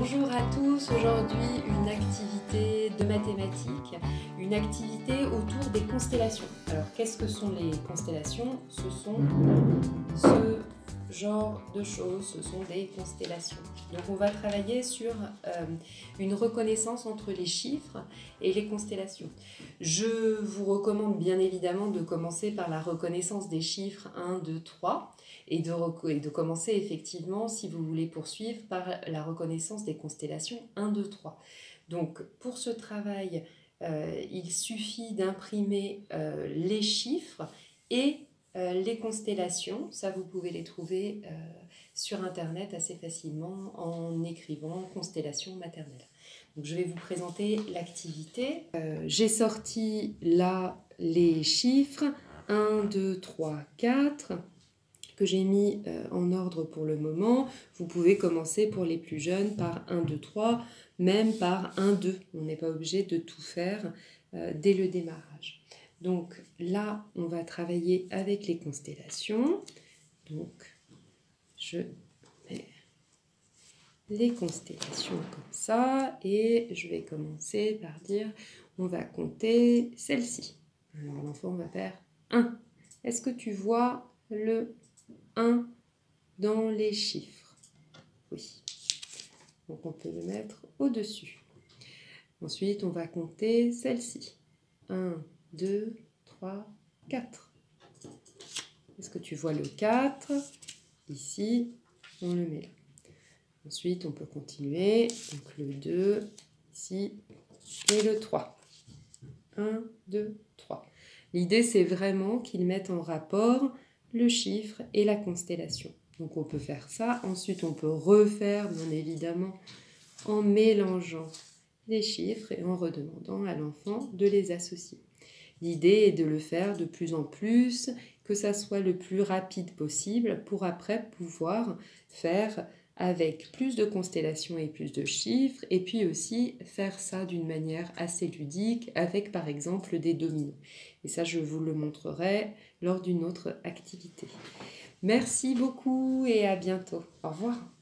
Bonjour à tous, aujourd'hui une activité de mathématiques, une activité autour des constellations. Alors qu'est-ce que sont les constellations? Ce sont ce genre de choses, ce sont des constellations. Donc on va travailler sur euh, une reconnaissance entre les chiffres et les constellations. Je vous recommande bien évidemment de commencer par la reconnaissance des chiffres 1, 2, 3 et de, de commencer effectivement, si vous voulez poursuivre, par la reconnaissance des constellations 1, 2, 3. Donc pour ce travail, euh, il suffit d'imprimer euh, les chiffres et euh, les constellations, ça vous pouvez les trouver euh, sur internet assez facilement en écrivant constellation maternelle. Je vais vous présenter l'activité. Euh, j'ai sorti là les chiffres 1, 2, 3, 4 que j'ai mis en ordre pour le moment. Vous pouvez commencer pour les plus jeunes par 1, 2, 3, même par 1, 2. On n'est pas obligé de tout faire dès le démarrage. Donc là, on va travailler avec les constellations. Donc, je mets les constellations comme ça et je vais commencer par dire on va compter celle-ci. Alors l'enfant va faire 1. Est-ce que tu vois le 1 dans les chiffres? Oui. Donc on peut le mettre au-dessus. Ensuite, on va compter celle-ci. 1, 2, 3, 4. Est-ce que tu vois le 4 Ici, on le met là. Ensuite, on peut continuer. Donc le 2, ici, et le 3. 1, 2, 3. L'idée, c'est vraiment qu'ils mettent en rapport le chiffre et la constellation. Donc on peut faire ça. Ensuite, on peut refaire, bien évidemment, en mélangeant les chiffres et en redemandant à l'enfant de les associer. L'idée est de le faire de plus en plus, que ça soit le plus rapide possible pour après pouvoir faire avec plus de constellations et plus de chiffres, et puis aussi faire ça d'une manière assez ludique avec par exemple des dominos. Et ça, je vous le montrerai lors d'une autre activité. Merci beaucoup et à bientôt. Au revoir.